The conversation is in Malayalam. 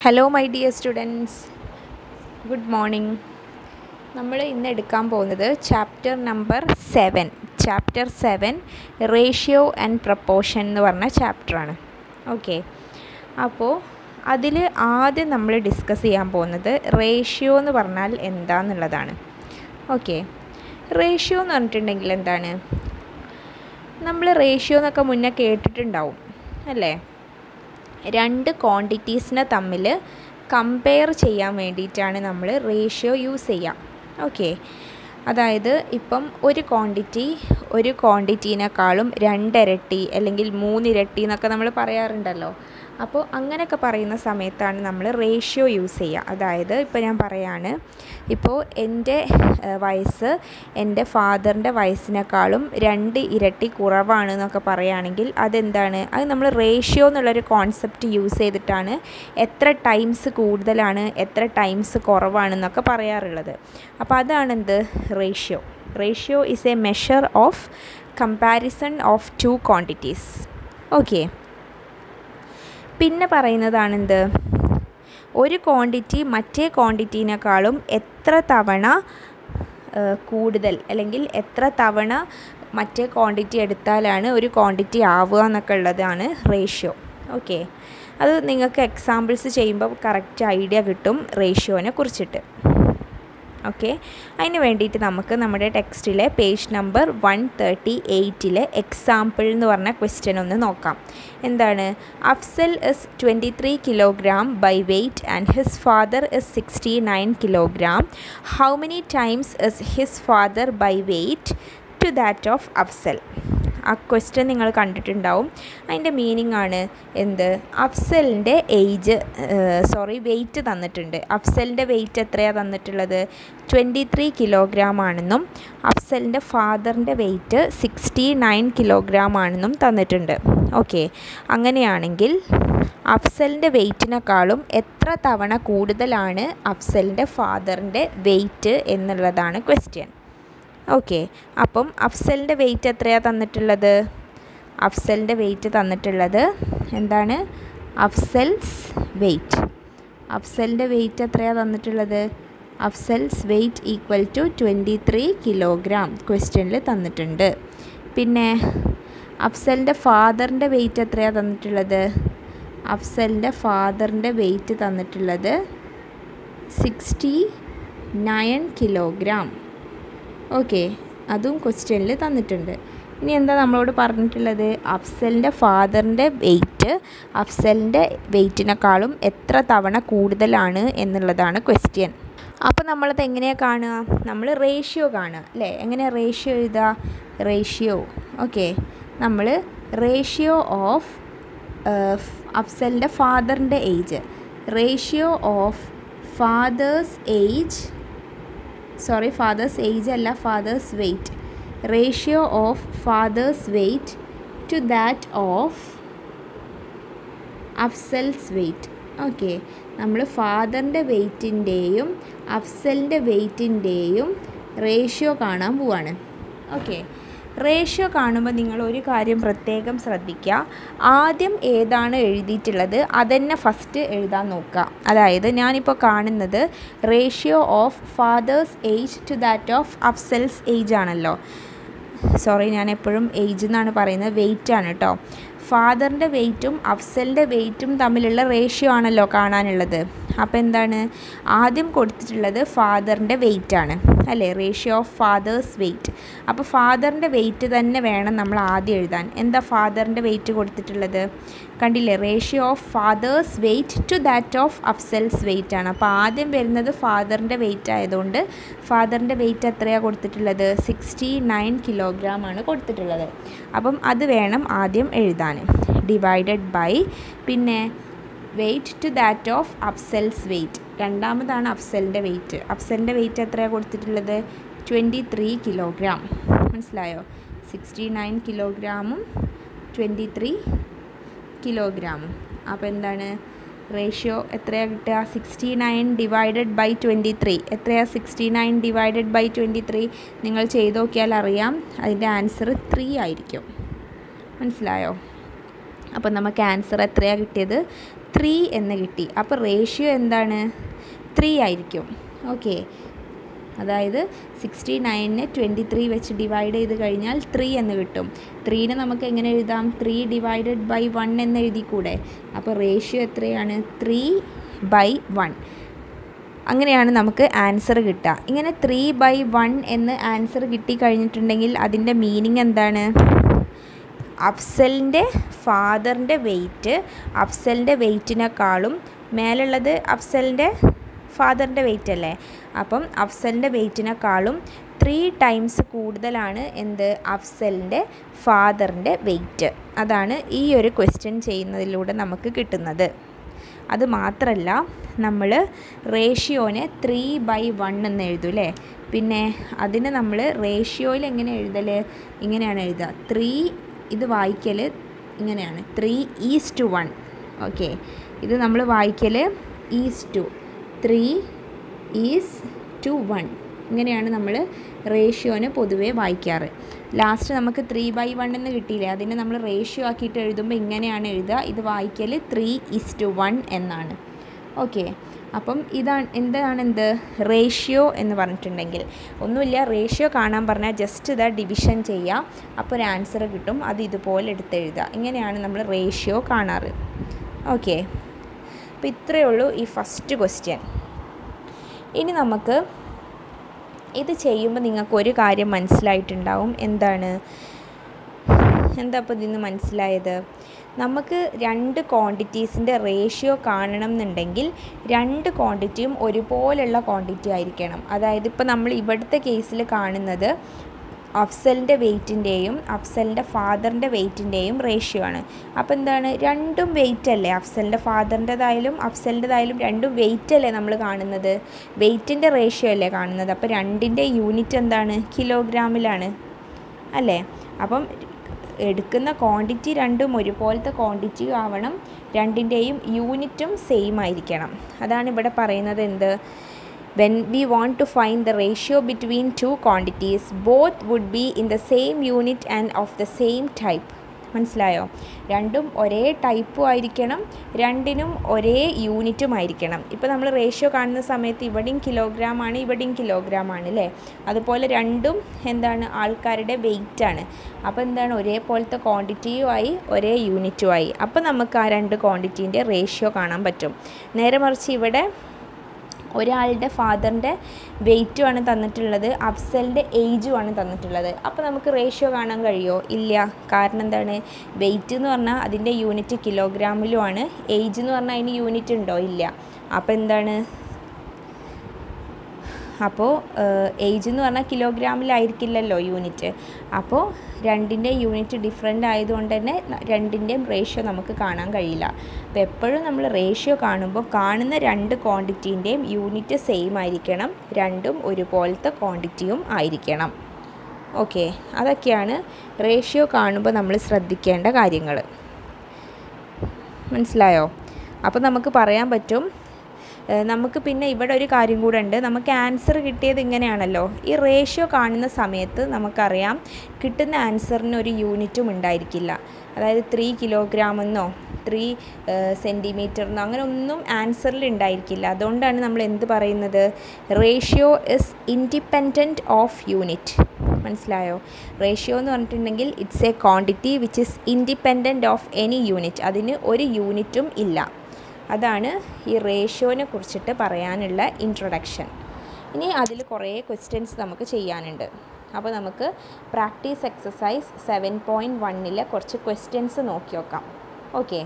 Hello my dear students good morning നമ്മൾ ഇന്ന് എടുക്കാൻ പോകുന്നത് chapter number seven chapter seven ratio and proportion എന്ന് പറഞ്ഞ ചാപ്റ്ററാണ് ഓക്കെ അപ്പോൾ അതിൽ ആദ്യം നമ്മൾ ഡിസ്കസ് ചെയ്യാൻ പോകുന്നത് റേഷ്യോ എന്ന് പറഞ്ഞാൽ എന്താണെന്നുള്ളതാണ് ഓക്കെ റേഷ്യോ എന്ന് പറഞ്ഞിട്ടുണ്ടെങ്കിൽ എന്താണ്? നമ്മൾ റേഷ്യോ എന്നൊക്കെ മുന്നേ കേട്ടിട്ടുണ്ടാവും അല്ലേ? രണ്ട് ക്വാണ്ടിറ്റീസിനെ തമ്മിൽ കമ്പയർ ചെയ്യാൻ വേണ്ടിയിട്ടാണ് നമ്മൾ റേഷ്യോ യൂസ് ചെയ്യുക ഓക്കെ അതായത് ഇപ്പം ഒരു ക്വാണ്ടിറ്റി ഒരു ക്വാണ്ടിറ്റീനേക്കാളും രണ്ടിരട്ടി അല്ലെങ്കിൽ മൂന്നിരട്ടി എന്നൊക്കെ നമ്മൾ പറയാറുണ്ടല്ലോ. അപ്പോൾ അങ്ങനെയൊക്കെ പറയുന്ന സമയത്താണ് നമ്മൾ റേഷ്യോ യൂസ് ചെയ്യുക. അതായത് ഇപ്പോൾ ഞാൻ പറയാണ് ഇപ്പോൾ എന്റെ വയസ്സ് എന്റെ ഫാദറിന്റെ വയസ്സിനേക്കാളും രണ്ട് ഇരട്ടി കുറവാണ് എന്നൊക്കെ പറയുകയാണെങ്കിൽ അതെന്താണ്? അത് നമ്മൾ റേഷ്യോ എന്നുള്ളൊരു കോൺസെപ്റ്റ് യൂസ് ചെയ്തിട്ടാണ് എത്ര ടൈംസ് കൂടുതലാണ് എത്ര ടൈംസ് കുറവാണെന്നൊക്കെ പറയാറുള്ളത്. അപ്പോൾ അതാണെന്ത് ratio ratio is a measure of comparison of two quantities okay പിന്നെ പറയുന്നതാണെന്ത്? ഒരു ക്വാണ്ടിറ്റി മറ്റേ ക്വാണ്ടിറ്റീനേക്കാളും എത്ര തവണ കൂടുതൽ അല്ലെങ്കിൽ എത്ര തവണ മറ്റേ ക്വാണ്ടിറ്റി എടുത്താലാണ് ഒരു ക്വാണ്ടിറ്റി ആവുക എന്നൊക്കെ ഉള്ളതാണ് റേഷ്യോ ഓക്കെ അത് നിങ്ങൾക്ക് എക്സാമ്പിൾസ് ചെയ്യുമ്പോൾ കറക്റ്റ് ഐഡിയ കിട്ടും റേഷ്യോനെ കുറിച്ചിട്ട്. ഓക്കെ? അതിന് വേണ്ടിയിട്ട് നമുക്ക് നമ്മുടെ ടെക്സ്റ്റിലെ പേജ് നമ്പർ വൺ തേർട്ടി എയ്റ്റിലെ എക്സാമ്പിൾ എന്ന് പറഞ്ഞ ക്വസ്റ്റ്യൻ ഒന്ന് നോക്കാം. എന്താണ്? Afzal is twenty three kilogram by weight and his father is sixty nine kilogram how many times is his father by weight to that of Afzal. ആ ക്വസ്റ്റ്യൻ നിങ്ങൾ കണ്ടിട്ടുണ്ടാവും. അതിന്റെ മീനിങ് ആണ് എന്ത്? അഫ്സലിന്റെ ഏജ് സോറി വെയിറ്റ് തന്നിട്ടുണ്ട്. അഫ്സലിന്റെ വെയിറ്റ് എത്രയാണ് തന്നിട്ടുള്ളത്? ട്വന്റി ത്രീ കിലോഗ്രാം ആണെന്നും അഫ്സലിന്റെ ഫാദറിന്റെ വെയിറ്റ് സിക്സ്റ്റി നയൻ കിലോഗ്രാം ആണെന്നും തന്നിട്ടുണ്ട്. ഓക്കെ അങ്ങനെയാണെങ്കിൽ അഫ്സലിന്റെ വെയിറ്റിനേക്കാളും എത്ര തവണ കൂടുതലാണ് അഫ്സലിന്റെ ഫാദറിന്റെ വെയിറ്റ് എന്നുള്ളതാണ് ക്വസ്റ്റ്യൻ ഓക്കെ. അപ്പം അഫ്സലിന്റെ വെയിറ്റ് എത്രയാണ് തന്നിട്ടുള്ളത്? അഫ്സലിന്റെ വെയിറ്റ് തന്നിട്ടുള്ളത് എന്താണ്? അഫ്സൽസ് വെയിറ്റ് അഫ്സലിന്റെ വെയിറ്റ് എത്രയാണ് തന്നിട്ടുള്ളത്? Afzal's weight equal to twenty three kilogram ക്വസ്റ്റ്യനിൽ തന്നിട്ടുണ്ട്. പിന്നെ അഫ്സലിന്റെ ഫാദറിന്റെ വെയിറ്റ് എത്രയാണ് തന്നിട്ടുള്ളത്? അഫ്സലിന്റെ ഫാദറിന്റെ വെയിറ്റ് തന്നിട്ടുള്ളത് സിക്സ്റ്റി നയൻ കിലോഗ്രാം ഓക്കെ അതും ക്വസ്റ്റ്യനിൽ തന്നിട്ടുണ്ട്. ഇനി എന്താ നമ്മളോട് പറഞ്ഞിട്ടുള്ളത്? അഫ്സലിന്റെ ഫാദറിന്റെ വെയ്റ്റ് അഫ്സലിന്റെ വെയ്റ്റിനേക്കാളും എത്ര തവണ കൂടുതലാണ് എന്നുള്ളതാണ് ക്വസ്റ്റ്യൻ. അപ്പോൾ നമ്മളത് എങ്ങനെയാണ് കാണുക? നമ്മൾ റേഷ്യോ കാണുക അല്ലേ? എങ്ങനെയാണ് റേഷ്യോ എഴുതുക? Ratio okay. നമ്മൾ റേഷ്യോ ഓഫ് അഫ്സലിന്റെ ഫാദറിന്റെ age. Ratio of father's age sorry father's age അല്ല father's weight ratio of father's weight to that of Afzal's weight okay നമ്മൾ ഫാദറിന്റെ വെയ്റ്റിന്റെയും അഫ്സലിന്റെ വെയ്റ്റിന്റെയും റേഷ്യോ കാണാൻ പോവാണ്. ഓക്കെ റേഷ്യോ കാണുമ്പോൾ നിങ്ങൾ ഒരു കാര്യം പ്രത്യേകം ശ്രദ്ധിക്കുക. ആദ്യം ഏതാണ് എഴുതിയിട്ടുള്ളത് അതന്നെ ഫസ്റ്റ് എഴുതാൻ നോക്കുക. അതായത് ഞാനിപ്പോൾ കാണുന്നത് ratio of father's age to that of Afzal's age ആണല്ലോ. സോറി ഞാൻ എപ്പോഴും ഏജ് എന്നാണ് പറയുന്നത് വെയിറ്റ് ആണ് കേട്ടോ. ഫാദറിന്റെ വെയിറ്റും അഫ്സലിന്റെ വെയിറ്റും തമ്മിലുള്ള റേഷ്യോ ആണല്ലോ കാണാനുള്ളത്. അപ്പോൾ എന്താണ്? ആദ്യം കൊടുത്തിട്ടുള്ളത് ഫാദറിന്റെ വെയിറ്റ് ആണ് അല്ലേ? റേഷ്യോ ഓഫ് ഫാദേഴ്സ് വെയ്റ്റ് അപ്പോൾ ഫാദറിന്റെ വെയ്റ്റ് തന്നെ വേണം നമ്മൾ ആദ്യം എഴുതാൻ. എന്താ ഫാദറിന്റെ വെയ്റ്റ് കൊടുത്തിട്ടുള്ളത്? കണ്ടില്ലേ? Ratio of father's weight to that of Afzal's weight ആണ്. അപ്പോൾ ആദ്യം വരുന്നത് ഫാദറിന്റെ വെയ്റ്റ് ആയതുകൊണ്ട് ഫാദറിന്റെ വെയ്റ്റ് എത്രയാണ് കൊടുത്തിട്ടുള്ളത്? സിക്സ്റ്റി നയൻ കിലോഗ്രാം ആണ് കൊടുത്തിട്ടുള്ളത്. അപ്പം അത് വേണം ആദ്യം എഴുതാൻ. ഡിവൈഡഡ് ബൈ പിന്നെ weight to that of Afzal's weight രണ്ടാമതാണ് അഫ്സലിന്റെ വെയിറ്റ് അഫ്സലിന്റെ വെയിറ്റ് എത്രയാണ് കൊടുത്തിട്ടുള്ളത്? ട്വന്റി ത്രീ കിലോഗ്രാം മനസ്സിലായോ? സിക്സ്റ്റി നയൻ കിലോഗ്രാമും ട്വന്റി ത്രീ കിലോഗ്രാമും അപ്പോൾ എന്താണ്? റേഷ്യോ എത്രയാണ് കിട്ടുക? Sixty nine divided by twenty three എത്രയാണ് sixty nine divided by twenty three നിങ്ങൾ ചെയ്ത് നോക്കിയാൽ അറിയാം. അതിന്റെ ആൻസർ ത്രീ ആയിരിക്കും. മനസ്സിലായോ? അപ്പോൾ നമുക്ക് ആൻസർ എത്രയാണ് കിട്ടിയത്? ത്രീ എന്ന് കിട്ടി. അപ്പോൾ റേഷ്യോ എന്താണ്? ത്രീ ആയിരിക്കും. ഓക്കെ. അതായത് സിക്സ്റ്റി നയനിനെ ട്വന്റി ത്രീ വെച്ച് ഡിവൈഡ് ചെയ്ത് കഴിഞ്ഞാൽ ത്രീ എന്ന് കിട്ടും. ത്രീനെ നമുക്ക് എങ്ങനെ എഴുതാം? ത്രീ ഡിവൈഡഡ് ബൈ വൺ എന്ന് എഴുതിക്കൂടെ? അപ്പോൾ റേഷ്യോ എത്രയാണ്? Three by one. അങ്ങനെയാണ് നമുക്ക് ആൻസർ കിട്ടുക. ഇങ്ങനെ ത്രീ ബൈ വൺ എന്ന് ആൻസർ കിട്ടിക്കഴിഞ്ഞിട്ടുണ്ടെങ്കിൽ അതിന്റെ മീനിങ് എന്താണ്? അഫ്സലിന്റെ ഫാദറിന്റെ വെയിറ്റ് അഫ്സലിന്റെ വെയിറ്റിനേക്കാളും മേലുള്ളത് അഫ്സലിന്റെ ഫാദറിന്റെ വെയിറ്റ് അല്ലേ അപ്പം അഫ്സലിന്റെ വെയിറ്റിനേക്കാളും ത്രീ ടൈംസ് കൂടുതലാണ് എന്ത്? അഫ്സലിന്റെ ഫാദറിന്റെ വെയിറ്റ്. അതാണ് ഈ ഒരു ക്വസ്റ്റ്യൻ ചെയ്യുന്നതിലൂടെ നമുക്ക് കിട്ടുന്നത്. അത് മാത്രമല്ല നമ്മൾ റേഷ്യോനെ ത്രീ ബൈ വൺ എന്ന് എഴുതും അല്ലേ പിന്നെ അതിന് നമ്മൾ റേഷ്യോയിൽ എങ്ങനെ എഴുതൽ ഇങ്ങനെയാണ് എഴുതുക. ത്രീ ഇത് വായിക്കൽ ഇങ്ങനെയാണ്. ത്രീ ഈസ്റ്റ് വൺ ഓക്കെ ഇത് നമ്മൾ വായിക്കൽ is to three is to one ഇങ്ങനെയാണ് നമ്മൾ റേഷ്യോനെ പൊതുവേ വായിക്കാറ്. ലാസ്റ്റ് നമുക്ക് ത്രീ ബൈ വൺ എന്ന് കിട്ടിയില്ലേ? അതിനെ നമ്മൾ റേഷ്യോ ആക്കിയിട്ട് എഴുതുമ്പോൾ ഇങ്ങനെയാണ് എഴുതുക. ഇത് വായിക്കൽ ത്രീ ഈസ് ടു വൺ എന്നാണ്. ഓക്കെ അപ്പം ഇതാണ് എന്താണ് എന്ത് റേഷ്യോ എന്ന് പറഞ്ഞിട്ടുണ്ടെങ്കിൽ. ഒന്നുമില്ല റേഷ്യോ കാണാൻ പറഞ്ഞാൽ ജസ്റ്റ് ഇതാ ഡിവിഷൻ ചെയ്യുക. അപ്പോൾ ഒരു ആൻസർ കിട്ടും. അത് ഇതുപോലെ എടുത്തെഴുതുക ഇങ്ങനെയാണ് നമ്മൾ റേഷ്യോ കാണാറ്. ഓക്കെ അപ്പോൾ ഇത്രയേ ഉള്ളൂ ഈ ഫസ്റ്റ് ക്വസ്റ്റ്യൻ ഇനി നമുക്ക് ഇത് ചെയ്യുമ്പോൾ നിങ്ങൾക്ക് ഒരു കാര്യം മനസ്സിലായിട്ടുണ്ടാവും. എന്താണ്? എന്താ അപ്പോൾ ഇതിൽ മനസ്സിലായത്? നമുക്ക് രണ്ട് ക്വാണ്ടിറ്റീസിന്റെ റേഷ്യോ കാണണം എന്നുണ്ടെങ്കിൽ രണ്ട് ക്വാണ്ടിറ്റിയും ഒരുപോലെയുള്ള ക്വാണ്ടിറ്റി ആയിരിക്കണം. അതായത് ഇപ്പോൾ നമ്മൾ ഇവിടുത്തെ കേസിൽ കാണുന്നത് അഫ്സലിന്റെ വെയ്റ്റിന്റെയും അഫ്സലിന്റെ ഫാദറിന്റെ വെയ്റ്റിന്റെയും റേഷ്യോ ആണ്. അപ്പോൾ എന്താണ്? രണ്ടും വെയിറ്റ് അല്ലേ? അഫ്സലിന്റെ ഫാദറിന്റെതായാലും അഫ്സലിന്റെതായാലും രണ്ടും വെയിറ്റ് അല്ലേ നമ്മൾ കാണുന്നത്? വെയ്റ്റിന്റെ റേഷ്യോ അല്ലേ കാണുന്നത്? അപ്പോൾ രണ്ടിന്റെ യൂണിറ്റ് എന്താണ്? കിലോഗ്രാമിലാണ് അല്ലേ? അപ്പം എടുക്കുന്ന ക്വാണ്ടിറ്റി രണ്ടും ഒരുപോലത്തെ ക്വാണ്ടിറ്റി ആവണം. രണ്ടിന്റെയും യൂണിറ്റും സെയിം ആയിരിക്കണം. അതാണ് ഇവിടെ പറയുന്നത് എന്ത്? When we want to find the ratio between two quantities both would be in the same unit and of the same type മനസ്സിലായോ? രണ്ടും ഒരേ ടൈപ്പും ആയിരിക്കണം രണ്ടിനും ഒരേ യൂണിറ്റും ആയിരിക്കണം. ഇപ്പോൾ നമ്മൾ റേഷ്യോ കാണുന്ന സമയത്ത് ഇവിടെയും കിലോഗ്രാം ആണ് ഇവിടെയും കിലോഗ്രാം ആണ് അല്ലേ അതുപോലെ രണ്ടും എന്താണ്? ആൾക്കാരുടെ വെയിറ്റ് ആണ്. അപ്പോൾ എന്താണ്? ഒരേപോലത്തെ ക്വാണ്ടിറ്റിയും ആയി ഒരേ യൂണിറ്റും ആയി. അപ്പോൾ നമുക്ക് ആ രണ്ട് ക്വാണ്ടിറ്റീന്റെ റേഷ്യോ കാണാൻ പറ്റും. നേരെ മറിച്ച് ഇവിടെ ഒരാളുടെ ഫാദറിന്റെ വെയിറ്റുമാണ് തന്നിട്ടുള്ളത് അഫ്സലിന്റെ ഏജുമാണ് തന്നിട്ടുള്ളത്. അപ്പോൾ നമുക്ക് റേഷ്യോ കാണാൻ കഴിയുമോ ഇല്ല. കാരണം എന്താണ്? വെയിറ്റ് എന്ന് പറഞ്ഞാൽ അതിന്റെ യൂണിറ്റ് കിലോഗ്രാമിലുമാണ്. ഏജ് എന്ന് പറഞ്ഞാൽ അതിന് യൂണിറ്റ് ഉണ്ടോ? ഇല്ല. അപ്പോൾ എന്താണ്? അപ്പോൾ ഏജ് എന്ന് പറഞ്ഞാൽ കിലോഗ്രാമിലായിരിക്കില്ലല്ലോ യൂണിറ്റ്. അപ്പോൾ രണ്ടിന്റെ യൂണിറ്റ് ഡിഫറെന്റ് ആയതുകൊണ്ട് തന്നെ രണ്ടിന്റെയും റേഷ്യോ നമുക്ക് കാണാൻ കഴിയില്ല. അപ്പോൾ എപ്പോഴും നമ്മൾ റേഷ്യോ കാണുമ്പോൾ കാണുന്ന രണ്ട് ക്വാണ്ടിറ്റീന്റെയും യൂണിറ്റ് സെയിം ആയിരിക്കണം. രണ്ടും ഒരുപോലത്തെ ക്വാണ്ടിറ്റിയും ആയിരിക്കണം. ഓക്കെ അതൊക്കെയാണ് റേഷ്യോ കാണുമ്പോൾ നമ്മൾ ശ്രദ്ധിക്കേണ്ട കാര്യങ്ങൾ. മനസ്സിലായോ? അപ്പോൾ നമുക്ക് പറയാൻ പറ്റും നമുക്ക് പിന്നെ ഇവിടെ ഒരു കാര്യം കൂടെ ഉണ്ട് നമുക്ക് ആൻസർ കിട്ടിയത് ഇങ്ങനെയാണല്ലോ. ഈ റേഷ്യോ കാണുന്ന സമയത്ത് നമുക്കറിയാം കിട്ടുന്ന ആൻസറിന് ഒരു യൂണിറ്റും ഉണ്ടായിരിക്കില്ല. അതായത് ത്രീ കിലോഗ്രാം എന്നോ ത്രീ സെന്റിമീറ്റർ എന്നോ അങ്ങനെ ഒന്നും ആൻസറിൽ ഉണ്ടായിരിക്കില്ല. അതുകൊണ്ടാണ് നമ്മൾ എന്ത് പറയുന്നത്? Ratio is independent of unit മനസ്സിലായോ? റേഷ്യോ എന്ന് പറഞ്ഞിട്ടുണ്ടെങ്കിൽ it's a quantity which is independent of any unit അതിന് ഒരു യൂണിറ്റും ഇല്ല. അതാണ് ഈ റേഷ്യോനെ കുറിച്ചിട്ട് പറയാനുള്ള ഇൻട്രൊഡക്ഷൻ ഇനി അതിൽ കുറേ ക്വസ്റ്റ്യൻസ് നമുക്ക് ചെയ്യാനുണ്ട്. അപ്പോൾ നമുക്ക് പ്രാക്ടീസ് എക്സസൈസ് സെവൻ പോയിന്റ് വണ്ണിലെ കുറച്ച് ക്വസ്റ്റ്യൻസ് നോക്കി നോക്കാം. ഓക്കെ